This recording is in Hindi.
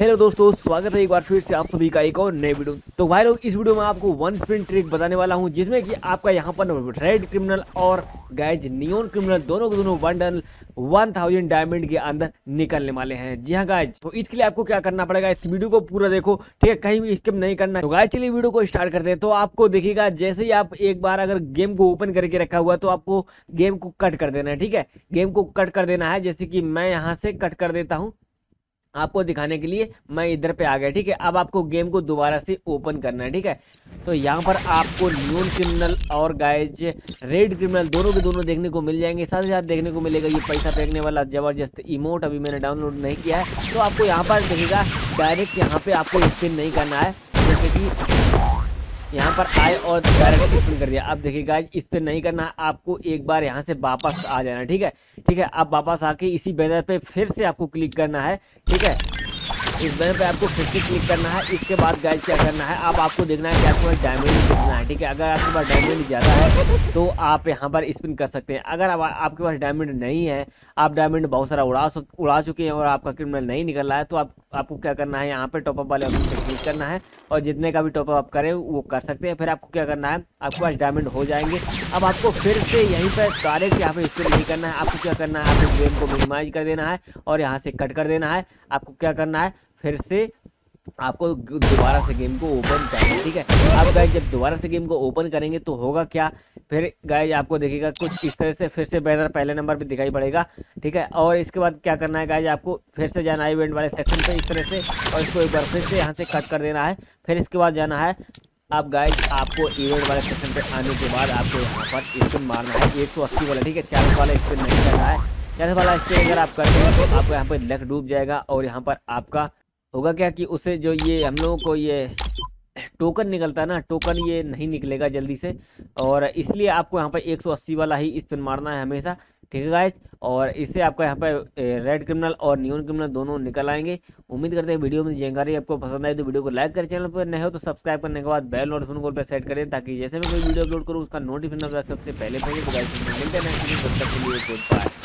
हेलो दोस्तों, स्वागत है एक बार फिर से आप सभी का एक और नए वीडियो तो भाई लोग, इस वीडियो में आपको वन स्पिन ट्रिक बताने वाला हूँ, जिसमें कि आपका यहाँ पर रेड क्रिमिनल और गैज नियोन क्रिमिनल दोनों के दोनों बंडल 1000 डायमंड के अंदर निकलने वाले हैं। जी हाँ गाइज़ तो इसके लिए आपको क्या करना पड़ेगा? इस वीडियो को पूरा देखो, ठीक है? कहीं भी स्किप नहीं करना। तो गाइज़ चलिए वीडियो को स्टार्ट करते हैं। तो आपको देखिएगा, जैसे ही आप एक बार अगर गेम को ओपन करके रखा हुआ तो आपको गेम को कट कर देना है, ठीक है? गेम को कट कर देना है, जैसे कि मैं यहाँ से कट कर देता हूँ। आपको दिखाने के लिए मैं इधर पे आ गया, ठीक है? अब आपको गेम को दोबारा से ओपन करना है, ठीक है? तो यहाँ पर आपको न्यून क्रिमिनल और गाइज़ रेड क्रिमिनल दोनों के दोनों देखने को मिल जाएँगे। साथ ही साथ देखने को मिलेगा ये पैसा फेंकने वाला ज़बरदस्त इमोट अभी मैंने डाउनलोड नहीं किया है। तो आपको यहाँ पर देखेगा डायरेक्ट यहाँ पे आपको स्पिन नहीं करना है। जैसे कि यहाँ पर आए और डायरेक्ट स्पिन कर दिया। अब देखिए गाइज़ इस पर नहीं करना है आपको एक बार यहाँ से वापस आ जाना ठीक है? ठीक है अब वापस आके इसी बैनर पे फिर से आपको क्लिक करना है ठीक है? इस बैनर पे आपको फिर से क्लिक करना है। इसके बाद गाइज़ क्या करना है अब आपको देखना है कि आपको डायमंड कितना है ठीक है? अगर आपके पास डायमंड ज़्यादा है तो आप यहाँ पर स्पिन कर सकते हैं। अगर आप, आपके पास डायमंड नहीं है आप डायमंड बहुत सारा उड़ा उड़ा चुके हैं और आपका क्रिमिनल नहीं निकल रहा है तो आप आपको क्या करना है, यहाँ पर टॉपअप वाले ऑप्शन पर क्लिक करना है और जितने का भी टॉपअप आप करें, वो कर सकते हैं। फिर आपको क्या करना है, आपके पास डायमंड हो जाएँगे। अब आपको फिर से यहीं पर डायरेक्ट यहाँ पे स्पिन नहीं करना है। आपको क्या करना है, आपको गेम को मिनिमाइज कर देना है और यहाँ से कट कर देना है। आपको क्या करना है, फिर से आपको दोबारा से गेम को ओपन करना है, ठीक है? आप गाइज़ जब दोबारा से गेम को ओपन करेंगे तो होगा क्या? फिर गाइज़ आपको देखेगा कुछ इस तरह से, फिर से बैनर पहले नंबर पे दिखाई पड़ेगा, ठीक है? और इसके बाद क्या करना है गाइज़ आपको फिर से जाना है इवेंट वाले सेक्शन पे इस तरह से, और इसको एक बार फिर से यहाँ से कट कर देना है। फिर इसके बाद जाना है, अब गाइज़ आपको इवेंट वाले सेक्शन पे आने के बाद आपको यहाँ पर स्पिन मारना है, एक सौ अस्सी वाला, ठीक है? चालीस वाला स्पिन नहीं करना है। चालीस वाला स्पिन अगर आप करते हैं तो आपको यहाँ पर लक डूब जाएगा, और यहाँ पर आपका होगा क्या कि उसे जो ये हम लोगों को ये टोकन निकलता है ना टोकन ये नहीं निकलेगा जल्दी से। और इसलिए आपको यहाँ पर 180 वाला ही स्पिन मारना है हमेशा, ठीक है गाइज़ और इससे आपका यहाँ पर रेड क्रिमिनल और न्यून क्रिमिनल दोनों निकल आएँगे। उम्मीद करते हैं वीडियो में जानकारी आपको पसंद आए तो वीडियो को लाइक करें, चैनल पर नए हो तो सब्सक्राइब करने के बाद बेल नोटिफिकेशन कॉल पर सेट करें ताकि जैसे मैं कोई वीडियो अपलोड करूँ, उसका नोटिफिकेशन सबसे पहले पहुँचे तो गाइज़ मिलते हैं